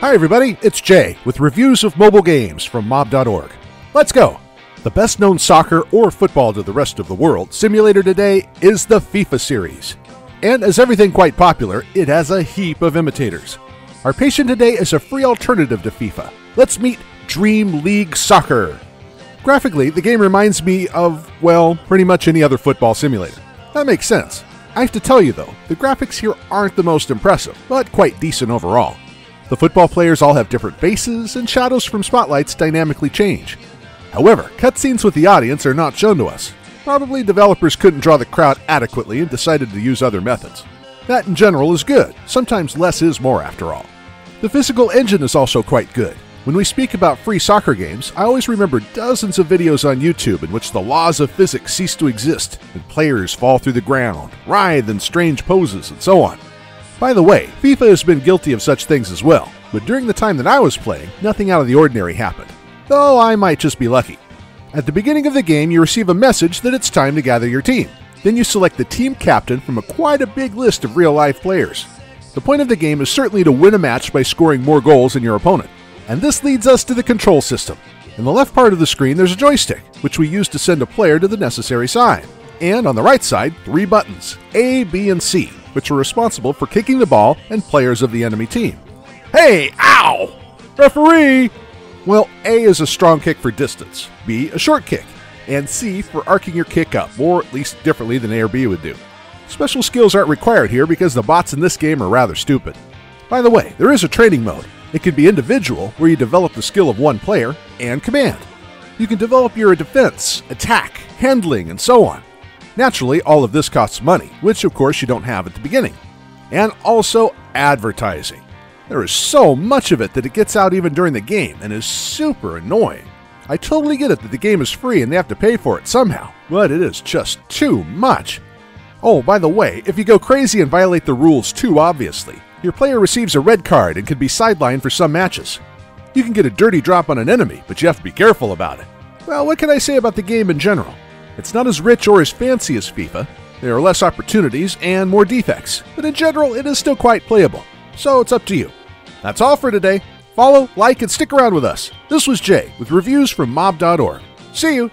Hi, everybody, it's Jay with reviews of mobile games from mob.org. Let's go! The best known soccer or football to the rest of the world simulator today is the FIFA series. And as everything quite popular, it has a heap of imitators. Our patient today is a free alternative to FIFA. Let's meet Dream League Soccer. Graphically, the game reminds me of, well, pretty much any other football simulator. That makes sense. I have to tell you though, the graphics here aren't the most impressive, but quite decent overall. The football players all have different faces, and shadows from spotlights dynamically change. However, cutscenes with the audience are not shown to us. Probably developers couldn't draw the crowd adequately and decided to use other methods. That in general is good, sometimes less is more after all. The physical engine is also quite good. When we speak about free soccer games, I always remember dozens of videos on YouTube in which the laws of physics cease to exist and players fall through the ground, writhe in strange poses, and so on. By the way, FIFA has been guilty of such things as well, but during the time that I was playing, nothing out of the ordinary happened. Though I might just be lucky. At the beginning of the game, you receive a message that it's time to gather your team. Then you select the team captain from a quite a big list of real life players. The point of the game is certainly to win a match by scoring more goals than your opponent. And this leads us to the control system. In the left part of the screen, there's a joystick, which we use to send a player to the necessary side. And on the right side, three buttons A, B, and C which are responsible for kicking the ball and players of the enemy team. Hey, ow! Referee! Well, A is a strong kick for distance, B a short kick, and C for arcing your kick up, or at least differently than A or B would do. Special skills aren't required here because the bots in this game are rather stupid. By the way, there is a training mode. It can be individual, where you develop the skill of one player, and command. You can develop your defense, attack, handling, and so on. Naturally, all of this costs money, which of course you don't have at the beginning. And also advertising. There is so much of it that it gets out even during the game and is super annoying. I totally get it that the game is free and they have to pay for it somehow, but it is just too much. Oh, by the way, if you go crazy and violate the rules too obviously, your player receives a red card and can be sidelined for some matches. You can get a dirty drop on an enemy, but you have to be careful about it. Well, what can I say about the game in general? It's not as rich or as fancy as FIFA. There are less opportunities and more defects, but in general, it is still quite playable. So it's up to you. That's all for today. Follow, like, and stick around with us. This was Jay with reviews from mob.org. See you!